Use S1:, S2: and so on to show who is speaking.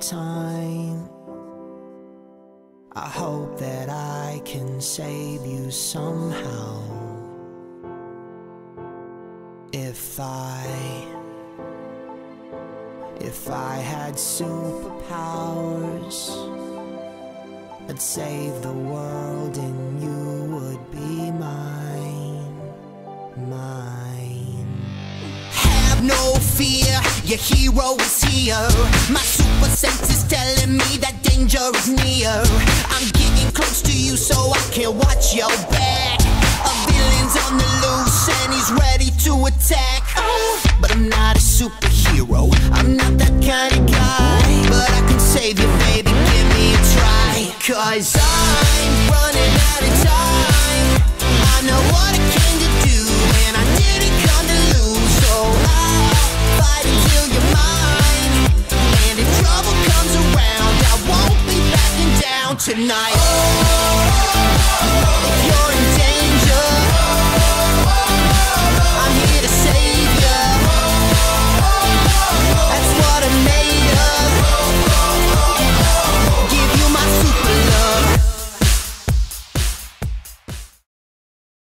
S1: time. I hope that I can save you somehow. If I, if I had superpowers, I'd save the world and you would be mine, mine.
S2: Have no fear, your hero is here. My super is near. I'm getting close to you so I can watch your back. A villain's on the loose and he's ready to attack. But I'm not a superhero, I'm not that kind of guy. But I can save you, baby, give me a try. Cause I'm tonight.